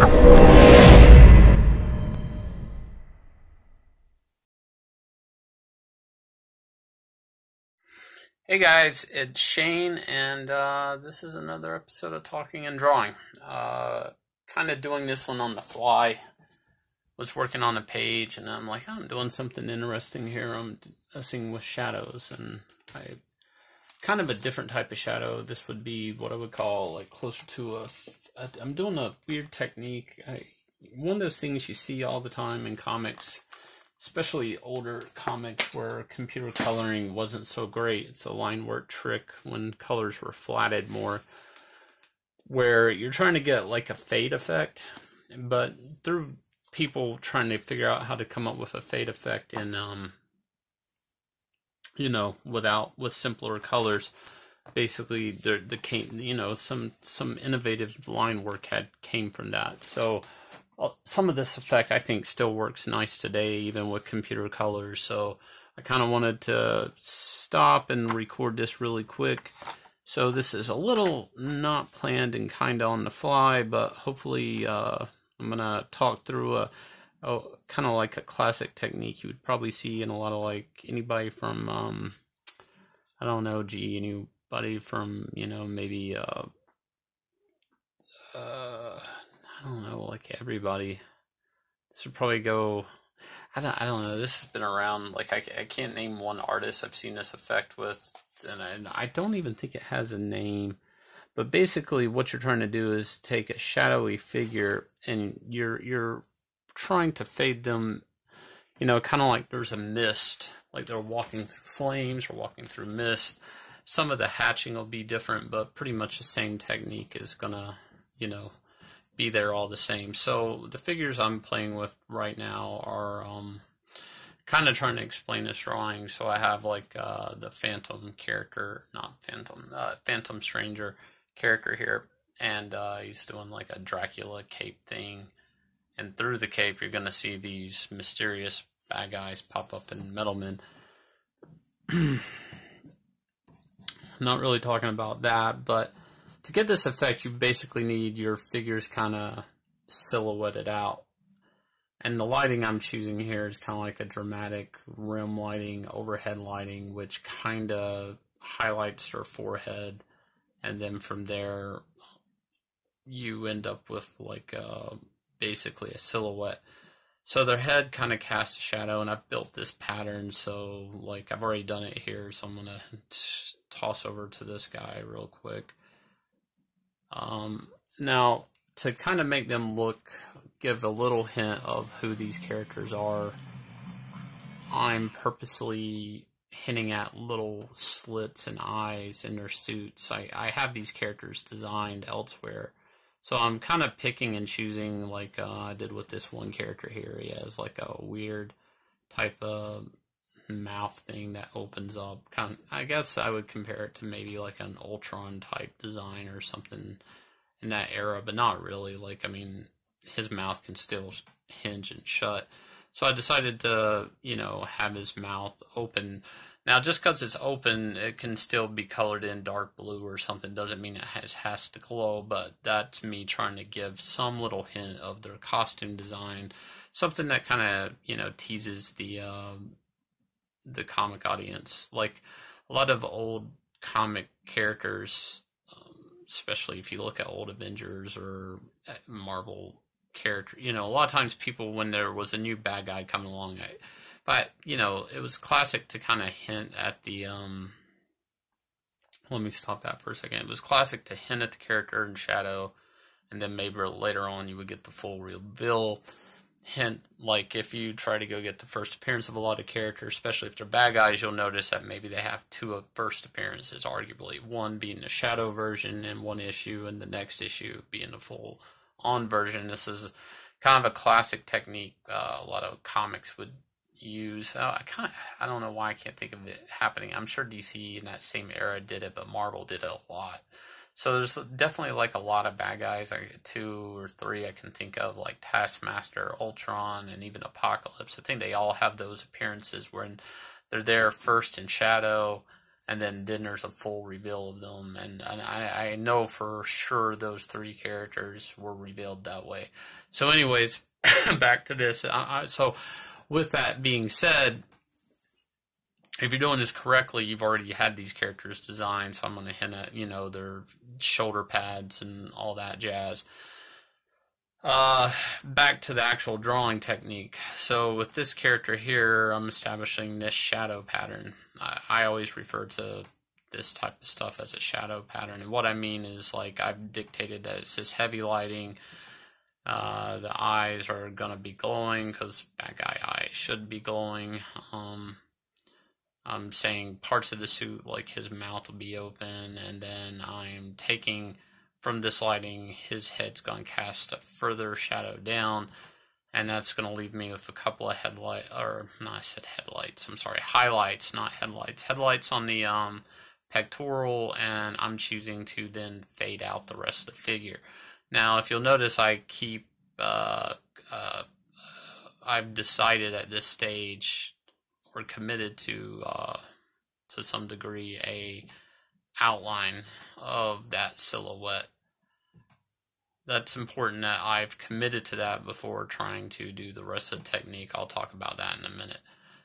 Hey guys, it's Shane, and uh, this is another episode of Talking and Drawing. Uh, kind of doing this one on the fly. Was working on a page, and I'm like, oh, I'm doing something interesting here. I'm messing with shadows, and I kind of a different type of shadow. This would be what I would call like closer to a. I'm doing a weird technique. I, one of those things you see all the time in comics especially older comics where computer coloring wasn't so great. It's a line work trick when colors were flatted more, where you're trying to get like a fade effect, but through people trying to figure out how to come up with a fade effect in, um, you know, without with simpler colors. Basically, the the came you know some some innovative line work had came from that. So some of this effect I think still works nice today, even with computer colors. So I kind of wanted to stop and record this really quick. So this is a little not planned and kind of on the fly, but hopefully uh, I'm gonna talk through a, a kind of like a classic technique you would probably see in a lot of like anybody from um, I don't know, gee, anybody from you know maybe uh, uh I don't know, like everybody. This would probably go. I don't. I don't know. This has been around. Like I, I can't name one artist I've seen this effect with, and I, and I don't even think it has a name. But basically, what you're trying to do is take a shadowy figure, and you're you're trying to fade them. You know, kind of like there's a mist, like they're walking through flames or walking through mist. Some of the hatching will be different, but pretty much the same technique is gonna, you know, be there all the same. So the figures I'm playing with right now are um, kind of trying to explain this drawing. So I have like uh, the Phantom character, not Phantom, uh, Phantom Stranger character here, and uh, he's doing like a Dracula cape thing. And through the cape, you're going to see these mysterious bad guys pop up in Metal Men. not really talking about that, but to get this effect, you basically need your figures kind of silhouetted out. And the lighting I'm choosing here is kind of like a dramatic rim lighting, overhead lighting, which kind of highlights their forehead. And then from there, you end up with like a, basically a silhouette. So their head kind of casts a shadow, and I've built this pattern. So like I've already done it here, so I'm gonna toss over to this guy real quick. Um, now, to kind of make them look, give a little hint of who these characters are, I'm purposely hinting at little slits and eyes in their suits. I, I have these characters designed elsewhere. So I'm kind of picking and choosing, like uh, I did with this one character here. He has like a weird type of mouth thing that opens up. Kind of, I guess I would compare it to maybe like an Ultron type design or something in that era, but not really. Like I mean, his mouth can still hinge and shut. So I decided to, you know, have his mouth open. Now, just because it's open, it can still be colored in dark blue or something. Doesn't mean it has, has to glow, but that's me trying to give some little hint of their costume design, something that kind of you know teases the uh, the comic audience. Like a lot of old comic characters, um, especially if you look at old Avengers or Marvel character, you know, a lot of times people when there was a new bad guy coming along, I, but you know, it was classic to kind of hint at the. Um, let me stop that for a second. It was classic to hint at the character in shadow, and then maybe later on you would get the full reveal hint like if you try to go get the first appearance of a lot of characters especially if they're bad guys you'll notice that maybe they have two first appearances arguably. One being the shadow version in one issue and the next issue being the full on version. This is kind of a classic technique uh, a lot of comics would use. Uh, i kind of i don't know why i can't think of it happening. I'm sure dc in that same era did it but marvel did it a lot so there's definitely like a lot of bad guys. I get two or three I can think of, like Taskmaster, Ultron, and even Apocalypse. I think they all have those appearances when they're there first in shadow, and then then there's a full reveal of them, and, and I, I know for sure those three characters were revealed that way. So, anyways, back to this. I, I, so, with that being said, if you're doing this correctly, you've already had these characters designed. So I'm going to hint at you know their shoulder pads and all that jazz. Uh, back to the actual drawing technique. So with this character here, I'm establishing this shadow pattern. I, I always refer to this type of stuff as a shadow pattern. And what I mean is like I've dictated that it's this heavy lighting. Uh, the eyes are going to be glowing because bad guy eyes should be glowing. Um, I'm saying parts of the suit, like his mouth will be open, and then I'm taking from this lighting, his head's going to cast a further shadow down, and that's going to leave me with a couple of headlight, or no, I said headlights. I'm sorry, highlights, not headlights. Headlights on the um, pectoral, and I'm choosing to then fade out the rest of the figure. Now, if you'll notice, I keep uh, uh, I've decided at this stage or committed to uh, to some degree a outline of that silhouette. That's important that I've committed to that before trying to do the rest of the technique. I'll talk about that in a minute.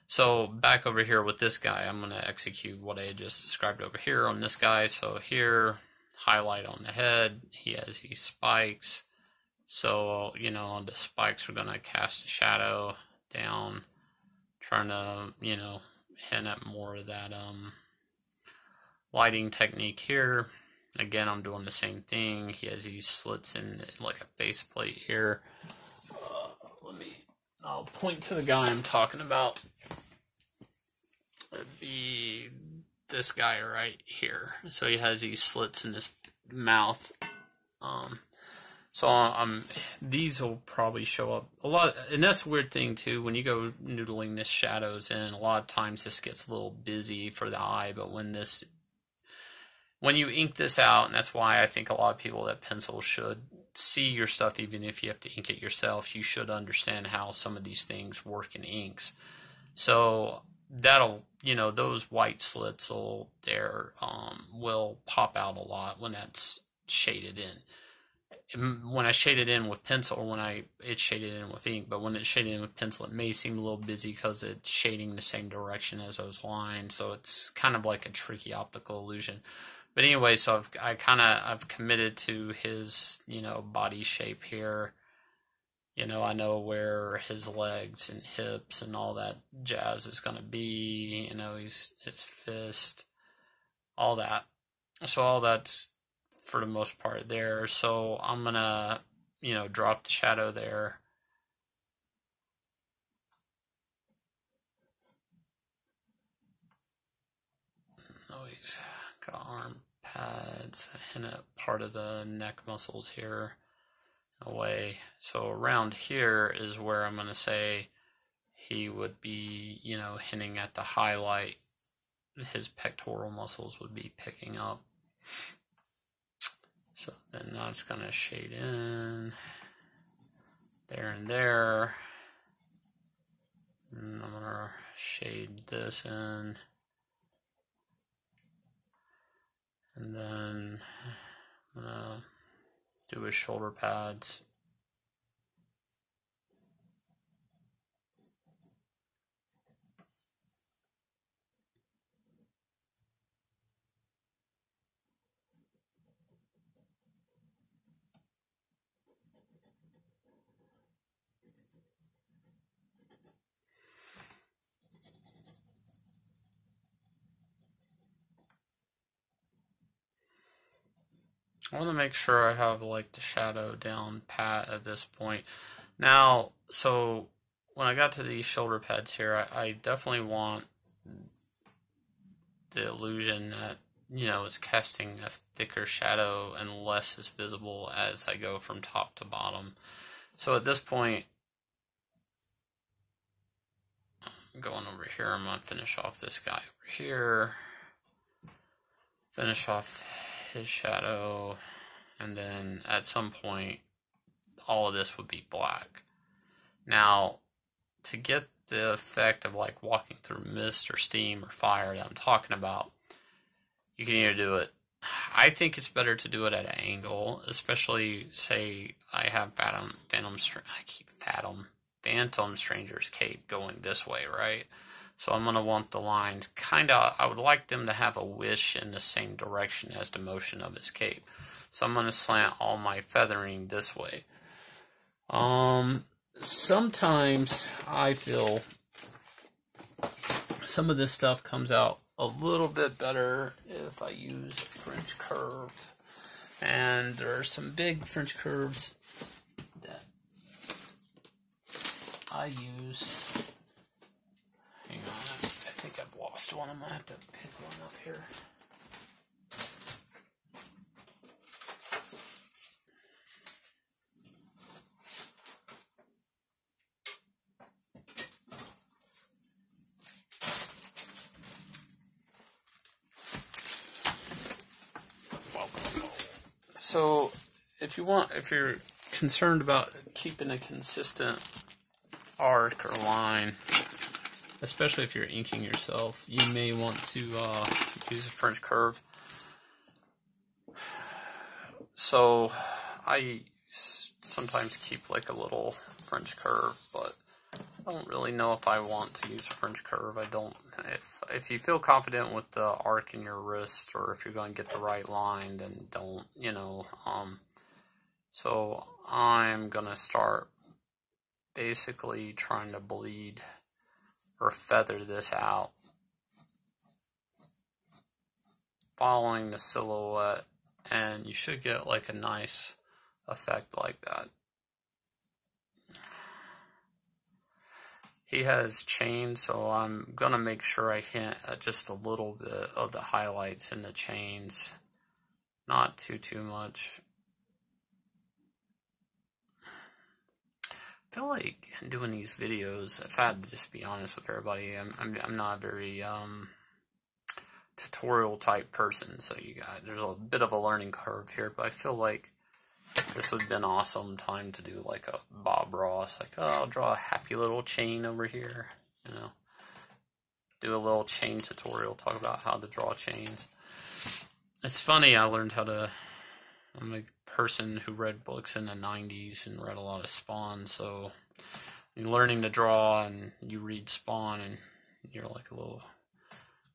So back over here with this guy, I'm going to execute what I just described over here on this guy. So here, highlight on the head. He has these spikes. So, you know, the spikes, we're going to cast a shadow down, trying to, you know, hint at more of that um, lighting technique here. Again, I'm doing the same thing. He has these slits in like a faceplate here. Uh, let me, I'll point to the guy I'm talking about. It'd be this guy right here. So he has these slits in his mouth. Um, so um, these will probably show up a lot, and that's a weird thing too. When you go noodling this shadows in, a lot of times this gets a little busy for the eye. But when this when you ink this out, and that's why I think a lot of people that pencil should see your stuff, even if you have to ink it yourself. You should understand how some of these things work in inks. So that'll, you know, those white slits will there um, will pop out a lot when that's shaded in. When I shade it in with pencil, or when I it's shaded in with ink, but when it's shaded in with pencil, it may seem a little busy because it's shading the same direction as those lines. So it's kind of like a tricky optical illusion but anyway, so I've I kind of I've committed to his you know body shape here. You know, I know where his legs and hips and all that jazz is going to be. You know, he's his fist, all that. So all that's for the most part there. So I'm gonna you know drop the shadow there. Oh, he's got arm pads and a part of the neck muscles here away. So around here is where I'm going to say he would be, you know, hinting at the highlight. His pectoral muscles would be picking up. So then that's going to shade in there and there. And I'm going to shade this in. And then I'm gonna do his shoulder pads. I want to make sure I have like the shadow down pat at this point. Now, so when I got to these shoulder pads here, I, I definitely want the illusion that you know it's casting a thicker shadow and less is visible as I go from top to bottom. So at this point, I'm going over here. I'm gonna finish off this guy over here. Finish off his shadow, and then at some point, all of this would be black. Now, to get the effect of like walking through mist or steam or fire that I'm talking about, you can either do it. I think it's better to do it at an angle, especially say I have Phantom, Phantom, I keep Phantom, Phantom Stranger's cape going this way, right? So I'm going to want the lines kind of, I would like them to have a wish in the same direction as the motion of his cape. So I'm going to slant all my feathering this way. Um, sometimes I feel some of this stuff comes out a little bit better if I use French curve. And there are some big French curves that I use. Hang on, I think I've lost one. I'm going to have to pick one up here. So, if you want, if you're concerned about keeping a consistent arc or line, especially if you're inking yourself, you may want to uh, use a French curve. So, I sometimes keep like a little French curve, but I don't really know if I want to use a French curve. I don't. If if you feel confident with the arc in your wrist, or if you're going to get the right line, then don't. You know. Um. So I'm gonna start basically trying to bleed or feather this out, following the silhouette, and you should get like a nice effect like that. He has chain, so I'm gonna make sure I hit just a little bit of the highlights in the chains. Not too, too much. Feel like doing these videos, if I had to just be honest with everybody, I'm, I'm, I'm not a very, um, tutorial type person, so you got, there's a bit of a learning curve here, but I feel like this would have been awesome time to do like a Bob Ross, like, oh, I'll draw a happy little chain over here, you know. Do a little chain tutorial, talk about how to draw chains. It's funny, I learned how to, I'm a person who read books in the 90s and read a lot of Spawn, so learning to draw and you read Spawn and you're like a little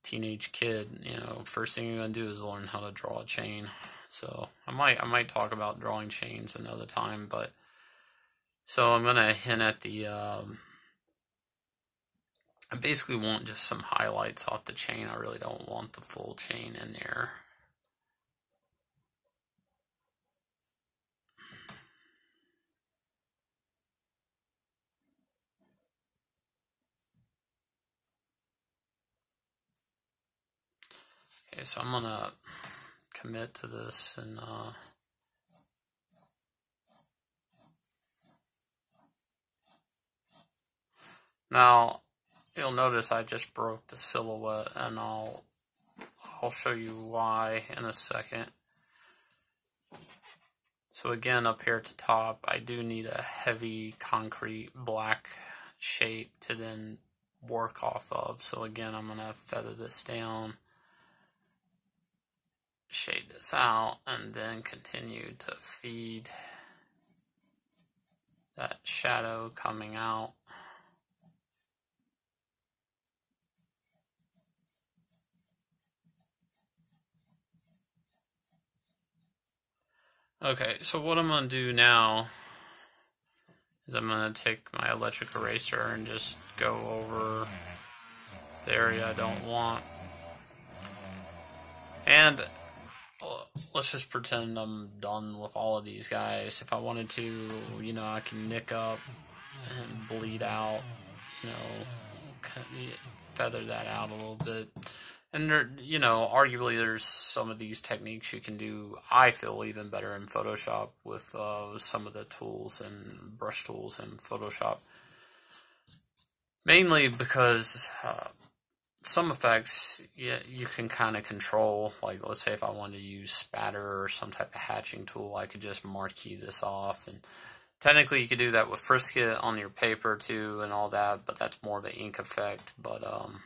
teenage kid, you know, first thing you're gonna do is learn how to draw a chain. So I might I might talk about drawing chains another time, but so I'm gonna hint at the. Um, I basically want just some highlights off the chain. I really don't want the full chain in there. Okay, so I'm gonna commit to this and uh, now you'll notice I just broke the silhouette and I'll I'll show you why in a second. So again up here at the top I do need a heavy concrete black shape to then work off of. So again I'm gonna feather this down shade this out and then continue to feed that shadow coming out. Okay, so what I'm going to do now is I'm going to take my electric eraser and just go over the area I don't want. And let's just pretend I'm done with all of these guys. If I wanted to, you know, I can nick up and bleed out, you know, feather that out a little bit. And there, you know, arguably there's some of these techniques you can do. I feel even better in Photoshop with uh, some of the tools and brush tools in Photoshop. Mainly because uh, some effects yeah, you can kind of control. Like, let's say if I wanted to use spatter or some type of hatching tool, I could just marquee this off. And technically, you could do that with Frisket on your paper too, and all that. But that's more of an ink effect. But um,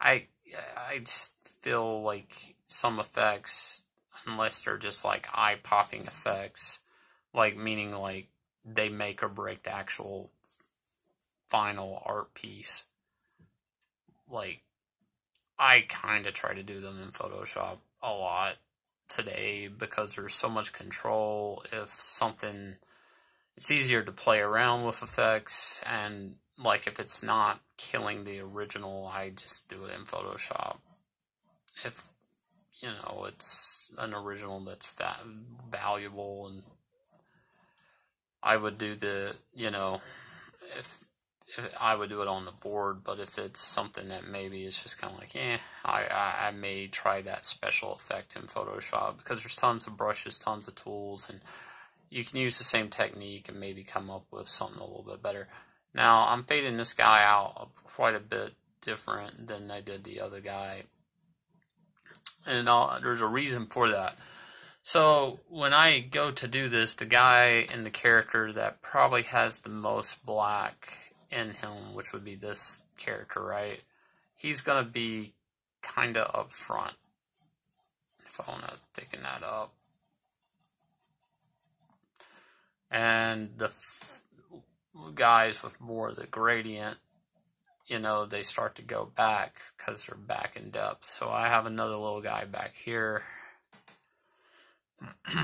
I I just feel like some effects, unless they're just like eye popping effects, like meaning like they make or break the actual final art piece. Like, I kind of try to do them in Photoshop a lot today because there's so much control. If something, it's easier to play around with effects, and like if it's not killing the original, I just do it in Photoshop. If you know it's an original that's va- valuable and I would do the, you know, if, if, I would do it on the board, but if it's something that maybe is just kind of like, eh, I, I, I may try that special effect in Photoshop because there's tons of brushes, tons of tools, and you can use the same technique and maybe come up with something a little bit better. Now, I'm fading this guy out quite a bit different than I did the other guy. And uh, there's a reason for that. So when I go to do this, the guy in the character that probably has the most black in him, which would be this character, right? He's going to be kind of up front. If I want to thicken that up. And the guys with more of the gradient, you know, they start to go back because they're back in depth. So I have another little guy back here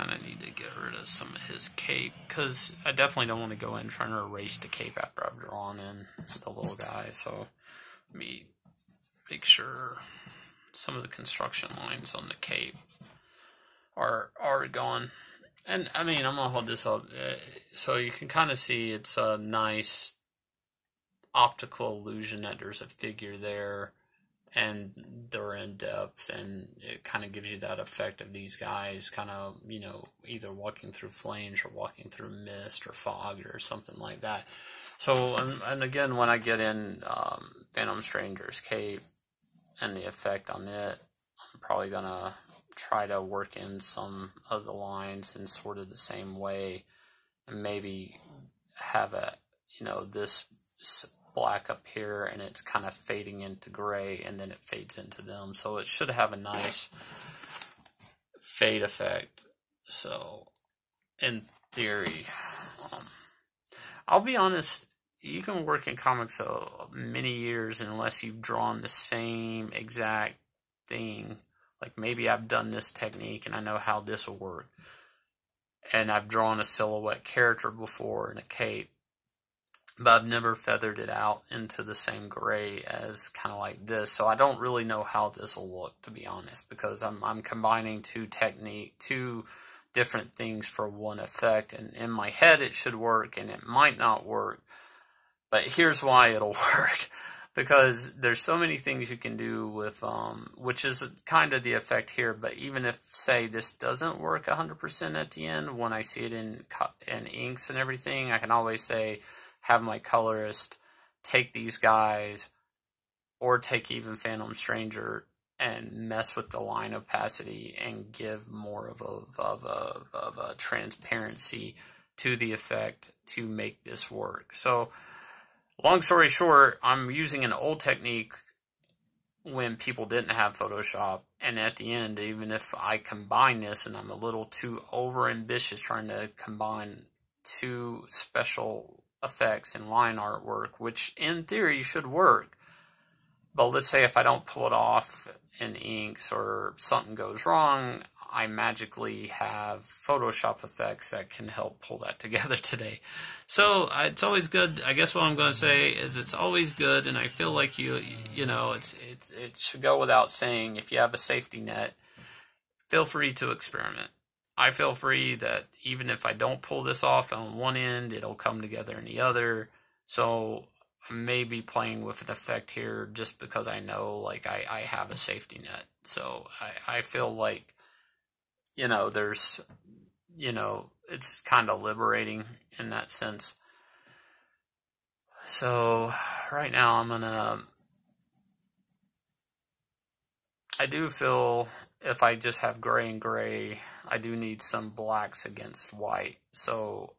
kind of need to get rid of some of his cape because I definitely don't want to go in trying to erase the cape after I've drawn in the little guy. So let me make sure some of the construction lines on the cape are are gone. And I mean, I'm gonna hold this up uh, so you can kind of see it's a nice optical illusion that there's a figure there and they're in depth and it kind of gives you that effect of these guys kind of you know either walking through flames or walking through mist or fog or something like that. So and, and again when i get in um, phantom stranger's cape and the effect on it i'm probably gonna try to work in some of the lines in sort of the same way and maybe have a you know this black up here and it's kind of fading into gray and then it fades into them. So it should have a nice fade effect. So in theory, um, I'll be honest, you can work in comics uh, many years unless you've drawn the same exact thing. Like maybe I've done this technique and I know how this will work. And I've drawn a silhouette character before in a cape but I've never feathered it out into the same gray as kind of like this. So I don't really know how this will look, to be honest, because I'm, I'm combining two technique, two different things for one effect. And in my head, it should work and it might not work. But here's why it'll work. because there's so many things you can do with, um, which is kind of the effect here. But even if, say, this doesn't work 100% at the end, when I see it in, in inks and everything, I can always say, have my colorist take these guys or take even Phantom Stranger and mess with the line opacity and give more of a, of a, of a transparency to the effect to make this work. So, long story short, I'm using an old technique when people didn't have Photoshop. And at the end, even if I combine this and I'm a little too over ambitious trying to combine two special effects and line artwork, which in theory should work. But let's say if I don't pull it off in inks or something goes wrong, I magically have Photoshop effects that can help pull that together today. So uh, it's always good. I guess what I'm going to say is it's always good, and I feel like you, you know, it's it it should go without saying. If you have a safety net, feel free to experiment. I feel free that even if I don't pull this off on one end, it'll come together in the other. So I may be playing with an effect here just because I know like I, I have a safety net. So I, I feel like, you know, there's, you know, it's kind of liberating in that sense. So right now I'm going to, I do feel if I just have gray and gray, I do need some blacks against white. So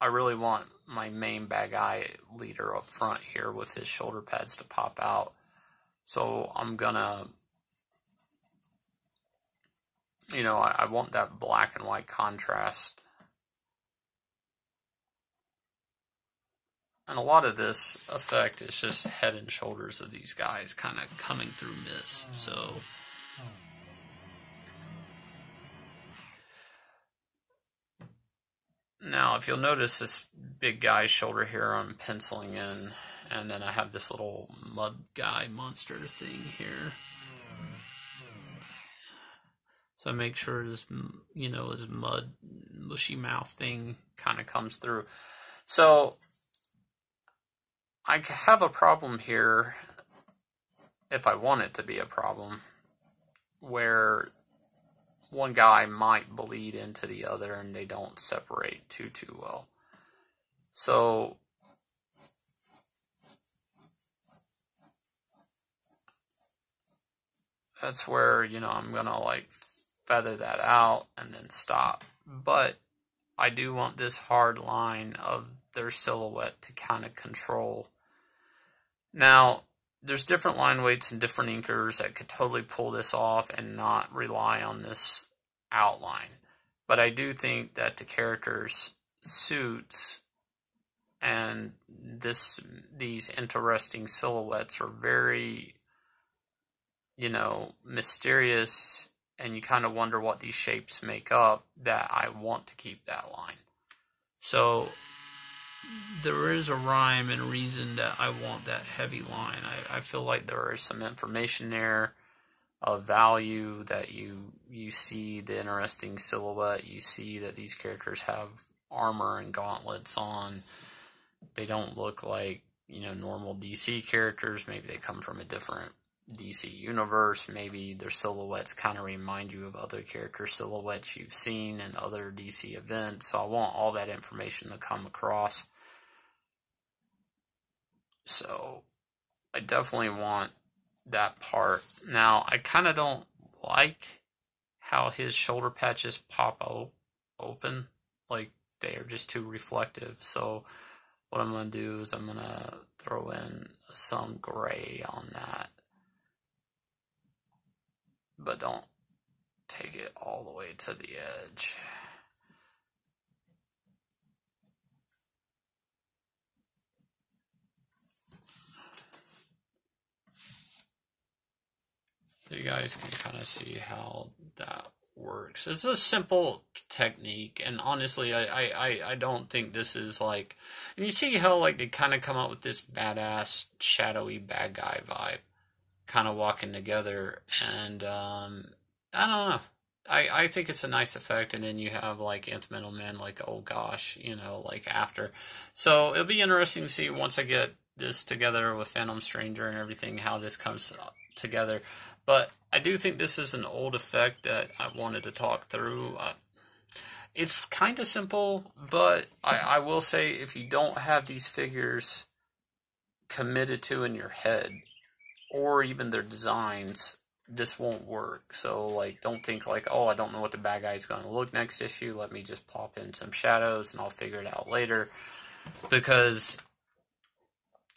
I really want my main bad guy leader up front here with his shoulder pads to pop out. So I'm gonna, you know, I, I want that black and white contrast. And a lot of this effect is just head and shoulders of these guys kind of coming through mist. So. Now, if you'll notice this big guy's shoulder here, I'm penciling in, and then I have this little mud guy monster thing here. So I make sure his, you know, his mud, mushy mouth thing kind of comes through. So I have a problem here, if I want it to be a problem, where one guy might bleed into the other and they don't separate too too well. So that's where, you know, I'm going to like feather that out and then stop. But I do want this hard line of their silhouette to kind of control. Now, there's different line weights and different inkers that could totally pull this off and not rely on this outline. But I do think that the characters' suits and this these interesting silhouettes are very you know mysterious and you kind of wonder what these shapes make up that I want to keep that line. So there is a rhyme and reason that I want that heavy line. I, I feel like there is some information there of value that you you see the interesting silhouette. You see that these characters have armor and gauntlets on. They don't look like you know normal DC characters. Maybe they come from a different DC universe. Maybe their silhouettes kind of remind you of other character silhouettes you've seen in other DC events. So I want all that information to come across. So I definitely want that part. Now, I kind of don't like how his shoulder patches pop out open. Like, they are just too reflective. So, what I'm going to do is I'm going to throw in some gray on that. But don't take it all the way to the edge. You guys can kind of see how that works. It's a simple technique, and honestly, I, I, I don't think this is like. And you see how like they kind of come up with this badass, shadowy bad guy vibe, kind of walking together, and um, I don't know. I, I think it's a nice effect, and then you have like Nth Metal Man, like oh gosh, you know, like after. So it'll be interesting to see once I get this together with Phantom Stranger and everything, how this comes together. But I do think this is an old effect that I wanted to talk through. Uh, it's kind of simple, but I, I will say if you don't have these figures committed to in your head, or even their designs, this won't work. So, like, don't think like, oh, I don't know what the bad guy is going to look next issue. Let me just plop in some shadows and I'll figure it out later. Because,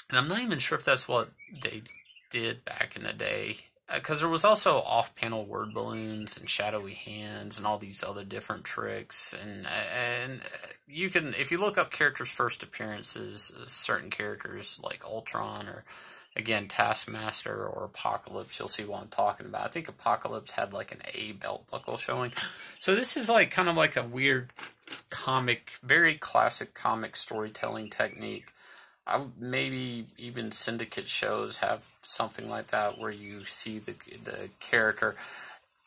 and I'm not even sure if that's what they did back in the day because uh, there was also off-panel word balloons and shadowy hands and all these other different tricks. And and you can if you look up characters' first appearances, uh, certain characters like Ultron or again Taskmaster or Apocalypse, you'll see what I'm talking about. I think Apocalypse had like an A belt buckle showing, so this is like kind of like a weird comic, very classic comic storytelling technique I maybe even syndicate shows have something like that where you see the the character.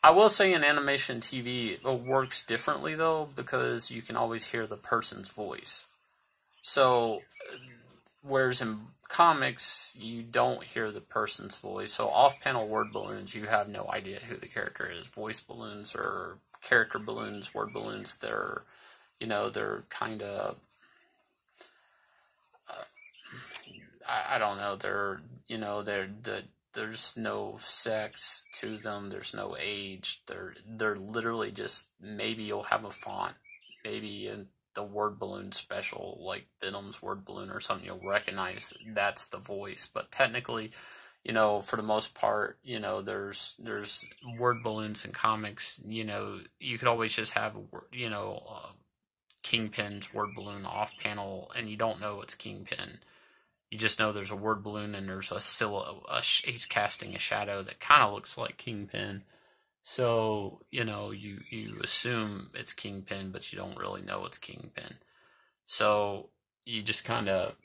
I will say in animation TV it works differently though because you can always hear the person's voice. So whereas in comics you don't hear the person's voice. So off-panel word balloons you have no idea who the character is. Voice balloons or character balloons, word balloons, they're you know, they're kind of I, I don't know. They're you know they're the there's no sex to them. There's no age. They're they're literally just maybe you'll have a font, maybe in the word balloon special, like Venom's word balloon or something, you'll recognize that's the voice. But technically, you know, for the most part, you know, there's there's word balloons in comics. You know, you could always just have, you know, uh, Kingpin's word balloon off panel, and you don't know it's Kingpin. You just know there's a word balloon and there's a silhouette. A, he's casting a shadow that kind of looks like Kingpin. So you know you you assume it's Kingpin, but you don't really know it's Kingpin. So you just kind of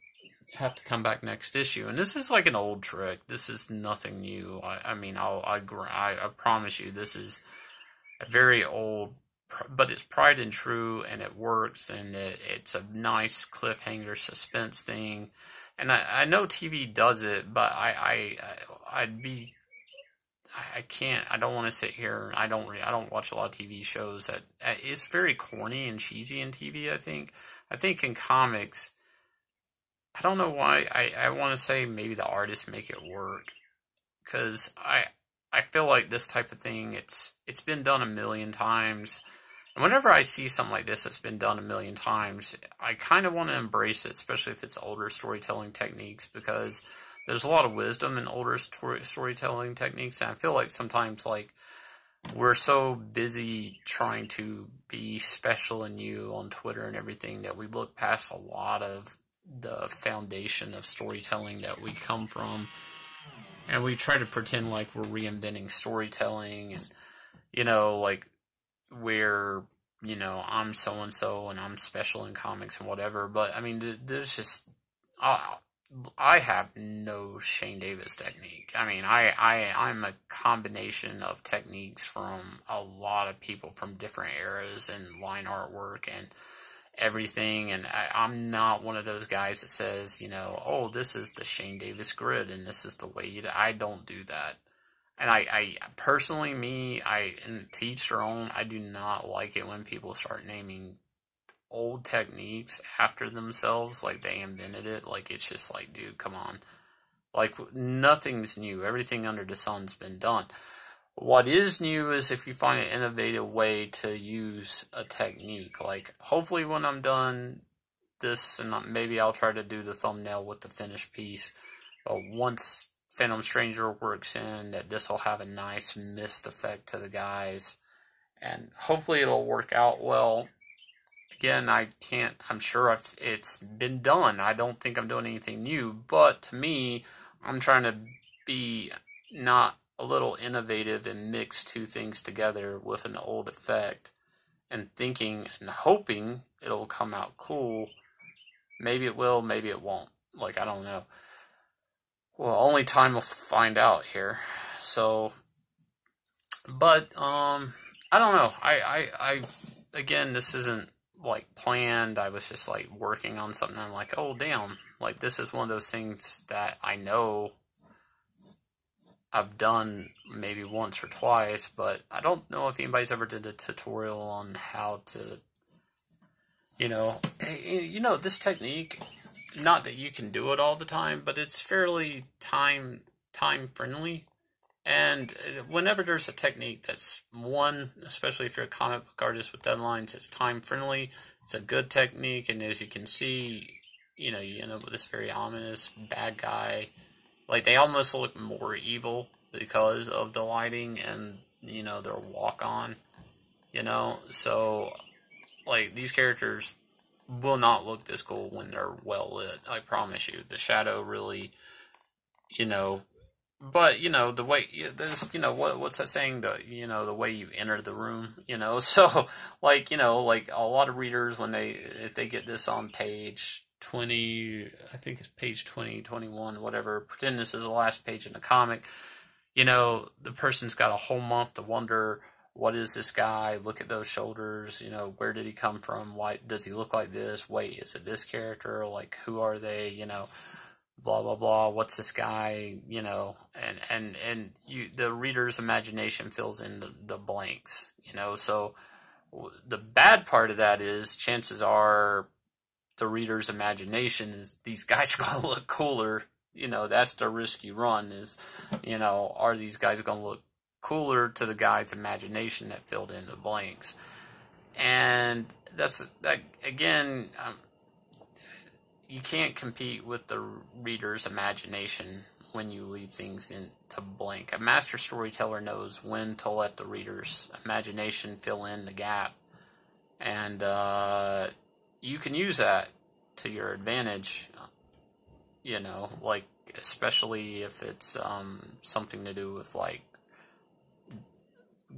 have to come back next issue. And this is like an old trick. This is nothing new. I, I mean, I'll, I, I, I promise you, this is a very old, but it's tried and true, and it works, and it, it's a nice cliffhanger suspense thing. And I, I know TV does it, but I, I, I'd be I can't. I don't want to sit here. I don't. I don't watch a lot of TV shows that it's very corny and cheesy in TV. I think. I think in comics, I don't know why. I I want to say maybe the artists make it work because I I feel like this type of thing. It's it's been done a million times. And whenever I see something like this that's been done a million times, I kind of want to embrace it, especially if it's older storytelling techniques, because there's a lot of wisdom in older story, storytelling techniques, and I feel like sometimes like we're so busy trying to be special and new on Twitter and everything that we look past a lot of the foundation of storytelling that we come from, and we try to pretend like we're reinventing storytelling, and you know, like we're you know I'm so and so and I'm special in comics and whatever. But I mean, there's just uh, I have no Shane Davis technique. I mean, I, I I'm a combination of techniques from a lot of people from different eras and line artwork and everything. And I, I'm not one of those guys that says, you know, oh, this is the Shane Davis grid and this is the way you. I don't do that. And I, I personally, me, I and teach their own. I do not like it when people start naming old techniques after themselves, like they invented it. Like it's just like, dude, come on. Like nothing's new. Everything under the sun's been done. What is new is if you find an innovative way to use a technique. Like hopefully when I'm done this, and maybe I'll try to do the thumbnail with the finished piece. But once Phantom Stranger works in, that this will have a nice mist effect to the guys, and hopefully it'll work out well again, I can't, I'm sure I've, it's been done. I don't think I'm doing anything new, but to me, I'm trying to be not a little innovative and mix two things together with an old effect and thinking and hoping it'll come out cool. Maybe it will, maybe it won't. Like, I don't know. Well, only time will find out here. So, but, um, I don't know. I, I, I, again, this isn't like planned. I was just like working on something. I'm like, oh damn, like this is one of those things that I know I've done maybe once or twice, but I don't know if anybody's ever did a tutorial on how to, you know, you know this technique. Not that you can do it all the time, but it's fairly time time friendly. And uh, whenever there's a technique that's one, especially if you're a comic book artist with deadlines, it's time friendly. It's a good technique, and as you can see, you know you end up with this very ominous bad guy. Like they almost look more evil because of the lighting and you know their walk on. You know, so like these characters will not look this cool when they're well lit. I promise you. The shadow really, you know, but you know the way there's you know what what's that saying the you know the way you enter the room you know so like you know like a lot of readers when they if they get this on page 20 i think it's page 20 21 whatever pretend this is the last page in the comic you know the person's got a whole month to wonder what is this guy? Look at those shoulders you know where did he come from? Why does he look like this? Wait is it this character? Like who are they? You know blah blah blah. What's this guy? You know and and and you the reader's imagination fills in the, the blanks you know? So the bad part of that is chances are the reader's imagination is these guys gonna look cooler. You know that's the risk you run is you know are these guys gonna look cooler to the guy's imagination that filled in the blanks and that's that again. Um, you can't compete with the reader's imagination when you leave things into blank. A master storyteller knows when to let the reader's imagination fill in the gap, and uh, you can use that to your advantage. You know, like especially if it's um, something to do with like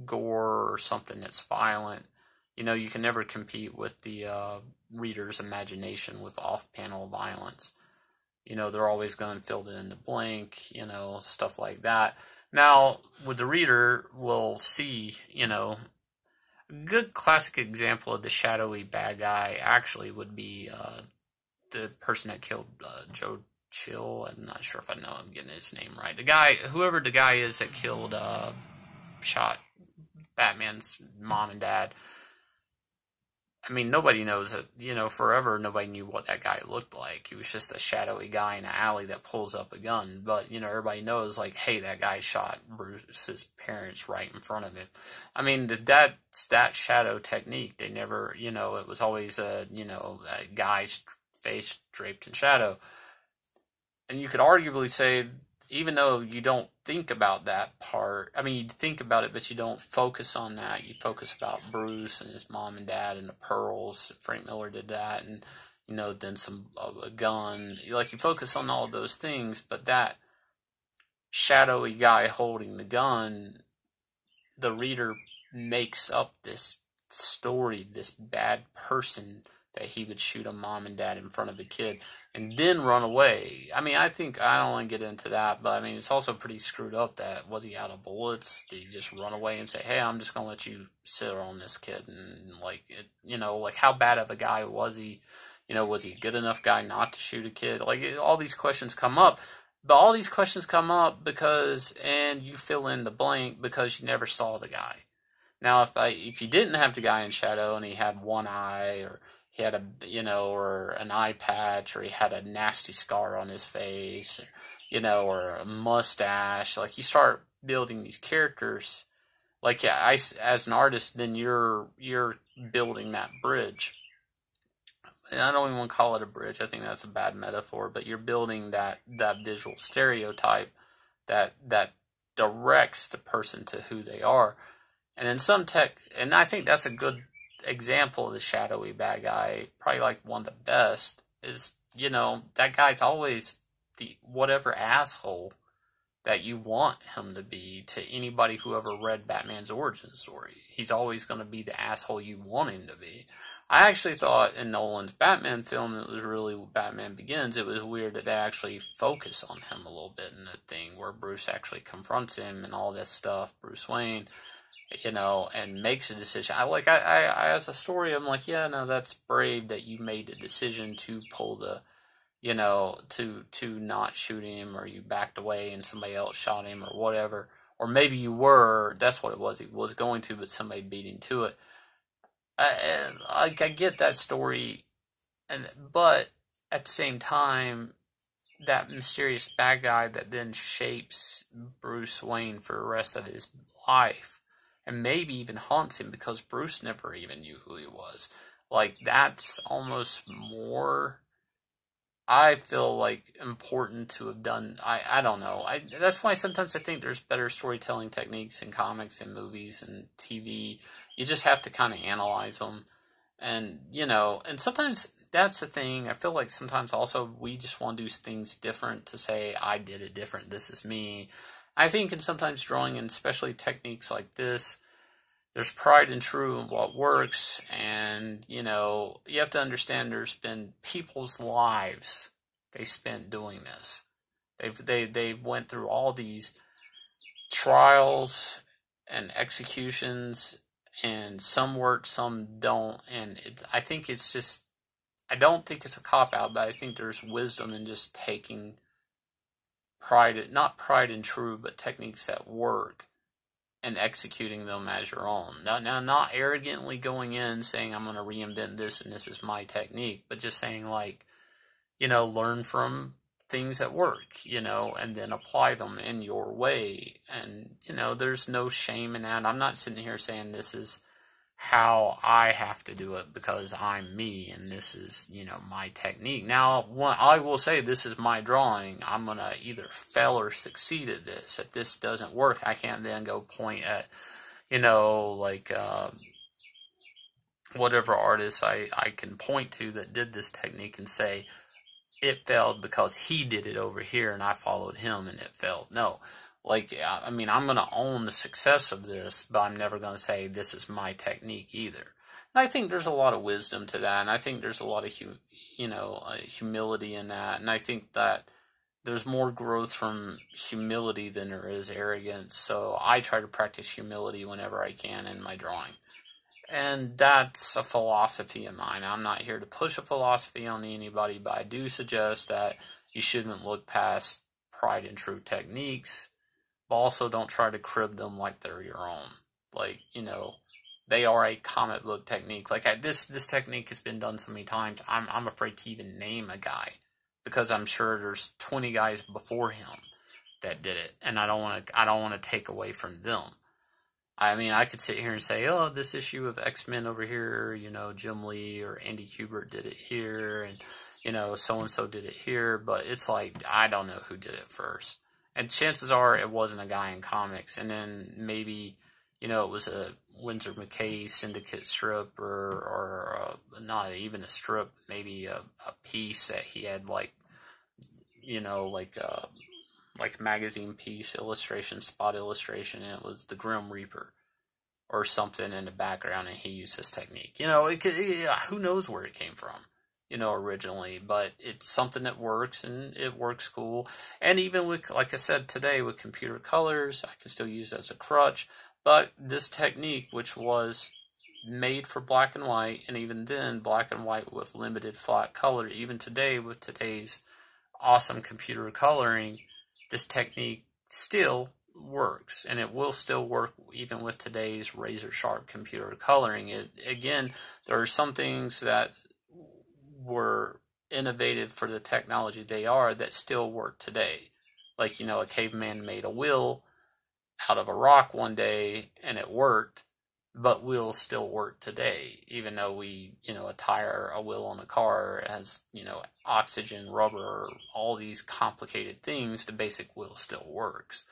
gore or something that's violent. You know, you can never compete with the uh, reader's imagination with off-panel violence. You know, they're always going to fill it in the blank. You know, stuff like that. Now, with the reader, we'll see. You know, a good classic example of the shadowy bad guy actually would be uh, the person that killed uh, Joe Chill. I'm not sure if I know I'm getting his name right. The guy, whoever the guy is that killed, uh, shot Batman's mom and dad. I mean, nobody knows that, you know, forever nobody knew what that guy looked like. He was just a shadowy guy in an alley that pulls up a gun. But, you know, everybody knows, like, hey, that guy shot Bruce's parents right in front of him. I mean, that's that shadow technique. They never, you know, it was always a, you know, a guy's face draped in shadow and you could arguably say even though you don't think about that part, I mean, you think about it, but you don't focus on that. You focus about Bruce and his mom and dad and the pearls. Frank Miller did that, and you know, then some uh, a gun. Like you focus on all those things, but that shadowy guy holding the gun, the reader makes up this story, this bad person that he would shoot a mom and dad in front of a kid and then run away. I mean, I think I don't want to get into that, but I mean, it's also pretty screwed up that was he out of bullets? Did he just run away and say, "Hey, I'm just gonna let you sit on this kid"? And like, it, you know, like how bad of a guy was he? You know, was he a good enough guy not to shoot a kid? Like, it, all these questions come up. But all these questions come up because, and you fill in the blank because you never saw the guy. Now, if I if you didn't have the guy in shadow and he had one eye or he had a you know or an eye patch or he had a nasty scar on his face or, you know or a mustache like you start building these characters like yeah I, as an artist then you're you're building that bridge and I don't even want to call it a bridge. I think that's a bad metaphor, but you're building that that visual stereotype that that directs the person to who they are. And in some tech, and I think that's a good example of the shadowy bad guy, probably like one of the best, is you know that guy's always the whatever asshole that you want him to be to anybody who ever read Batman's origin story. He's always going to be the asshole you want him to be. I actually thought in Nolan's Batman film, it was really Batman Begins. It was weird that they actually focus on him a little bit in the thing where Bruce actually confronts him and all this stuff. Bruce Wayne you know, and makes a decision. I like I, I, as a story, I'm like, yeah, no, that's brave that you made the decision to pull the, you know, to to not shoot him, or you backed away and somebody else shot him, or whatever, or maybe you were. That's what it was. He was going to, but somebody beat him to it. I, I, I get that story, and but at the same time, that mysterious bad guy that then shapes Bruce Wayne for the rest of his life and maybe even haunts him because Bruce never even knew who he was. Like that's almost more I feel like important to have done. I, I don't know. I that's why sometimes I think there's better storytelling techniques in comics and movies and TV. You just have to kind of analyze them, and you know, and sometimes that's the thing. I feel like sometimes also we just want to do things different to say I did it different. This is me. I think in sometimes drawing, and especially techniques like this, there's pride and true in what works, and you know you have to understand there's been people's lives they spent doing this. They've they they went through all these trials and executions, and some work, some don't, and it, I think it's just I don't think it's a cop out, but I think there's wisdom in just taking pride, not pride and true, but techniques that work and executing them as your own. Now, now not arrogantly going in saying, I'm going to reinvent this and this is my technique, but just saying, like, you know, learn from things that work, you know, and then apply them in your way. And, you know, there's no shame in that. I'm not sitting here saying this is how I have to do it because I'm me and this is, you know, my technique. Now, I will say this is my drawing. I'm going to either fail or succeed at this. If this doesn't work, I can't then go point at, you know, like, uh, whatever artist I, I can point to that did this technique and say, it failed because he did it over here and I followed him and it failed. No, like I mean, I'm going to own the success of this, but I'm never going to say this is my technique either. And I think there's a lot of wisdom to that, and I think there's a lot of you know uh, humility in that, and I think that there's more growth from humility than there is arrogance. So I try to practice humility whenever I can in my drawing. And that's a philosophy of mine. I'm not here to push a philosophy on anybody, but I do suggest that you shouldn't look past pride and true techniques but also don't try to crib them like they're your own. Like, you know, they are a comic book technique. Like I, this this technique has been done so many times. I'm I'm afraid to even name a guy because I'm sure there's 20 guys before him that did it, and I don't want to I don't want to take away from them. I mean, I could sit here and say, oh, this issue of X Men over here, you know, Jim Lee or Andy Kubert did it here, and you know, so and so did it here, but it's like I don't know who did it first and chances are it wasn't a guy in comics. And then maybe, you know, it was a Winsor McCay syndicate strip or, or uh, not even a strip, maybe a, a piece that he had like, you know, like a, uh, like magazine piece, illustration, spot illustration, and it was the Grim Reaper or something in the background, and he used this technique. You know, it could, who knows where it came from you know, originally, but it's something that works and it works cool. And even with, like I said today, with computer colors, I can still use as a crutch. But this technique, which was made for black and white, and even then, black and white with limited flat color, even today, with today's awesome computer coloring, this technique still works and it will still work even with today's razor sharp computer coloring it again there are some things that were innovative for the technology they are that still work today. Like, you know, a caveman made a wheel out of a rock one day and it worked, but wheels still work today, even though we, you know, a tire, a wheel on a car has, you know, oxygen, rubber, all these complicated things, the basic wheel still works.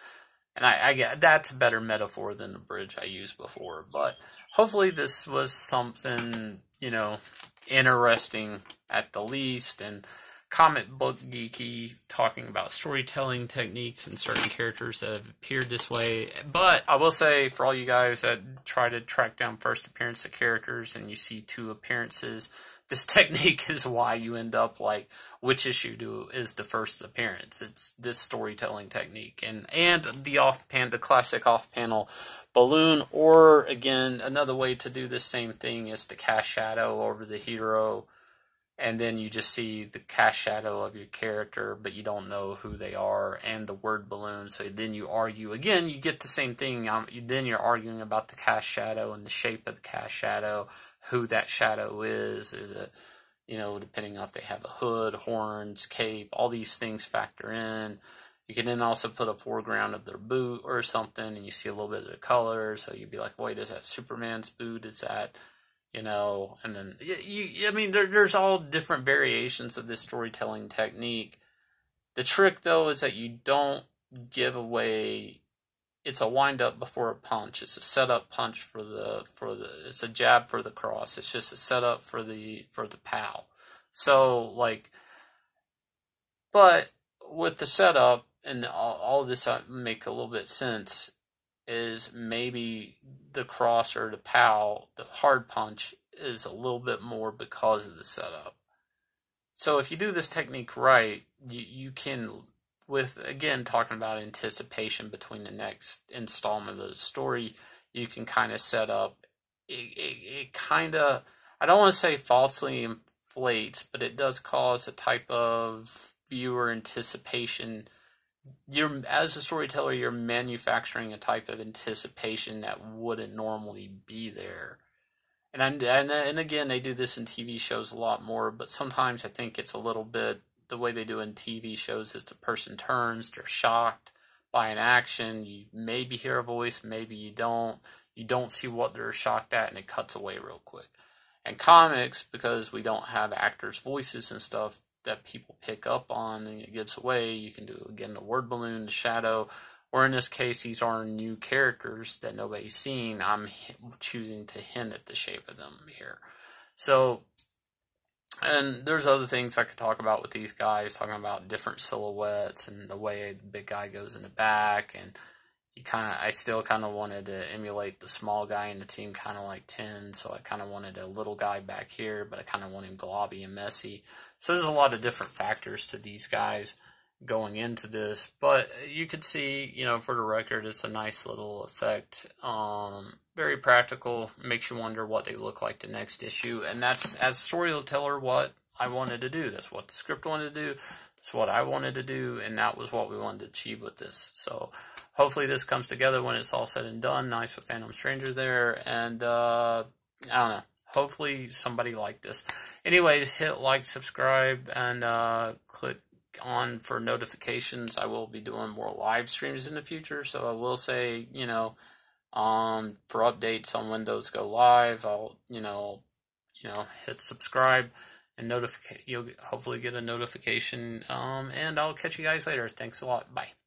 And I, I get that's a better metaphor than the bridge I used before. But hopefully this was something, you know, interesting at the least, and comic book geeky, talking about storytelling techniques and certain characters that have appeared this way. But I will say, for all you guys that try to track down first appearance of characters and you see two appearances, this technique is why you end up like which issue do is the first appearance. It's this storytelling technique and and the off pan the classic off panel balloon or again another way to do the same thing is to cast shadow over the hero and then you just see the cast shadow of your character but you don't know who they are and the word balloon so then you argue again you get the same thing um, then you're arguing about the cast shadow and the shape of the cast shadow who that shadow is. Is it, you know, depending on if they have a hood, horns, cape, all these things factor in. You can then also put a foreground of their boot or something, and you see a little bit of the color. So you'd be like, wait, is that Superman's boot? Is that, you know? And then you, I mean, there, there's all different variations of this storytelling technique. The trick, though, is that you don't give away it's a wind up before a punch. It's a setup punch for the for the it's a jab for the cross. It's just a setup for the for the pow. So like but with the setup and all, all this uh, make a little bit sense is maybe the cross or the pow, the hard punch is a little bit more because of the setup. So if you do this technique right, you, you can with again talking about anticipation between the next installment of the story, you can kind of set up. It, it, it kind of I don't want to say falsely inflates, but it does cause a type of viewer anticipation. You're as a storyteller, you're manufacturing a type of anticipation that wouldn't normally be there. And and and again, they do this in TV shows a lot more, but sometimes I think it's a little bit the way they do in TV shows is the person turns, they're shocked by an action. You maybe hear a voice, maybe you don't. you don't see what they're shocked at, and it cuts away real quick. And comics, because we don't have actors' voices and stuff that people pick up on and it gives away, you can do again the word balloon, the shadow, or in this case, these are new characters that nobody's seen. I'm choosing to hint at the shape of them here. So, and there's other things I could talk about with these guys, talking about different silhouettes and the way the big guy goes in the back and you kind of I still kind of wanted to emulate the small guy in the team, kind of like Tin. So I kind of wanted a little guy back here, but I kind of want him globby and messy. So there's a lot of different factors to these guys going into this, but you could see, you know, for the record, it's a nice little effect. Um, very practical, makes you wonder what they look like the next issue, and that's as storyteller what I wanted to do. That's what the script wanted to do. That's what I wanted to do, and that was what we wanted to achieve with this. So hopefully this comes together when it's all said and done. Nice with Phantom Stranger there, and uh, I don't know. Hopefully somebody liked this. Anyways, hit like, subscribe, and uh, click on for notifications. I will be doing more live streams in the future, so I will say, you know, um, for updates on Windows Go Live, I'll, you know, you know, hit subscribe and notify. You'll hopefully get a notification. Um, and I'll catch you guys later. Thanks a lot. Bye.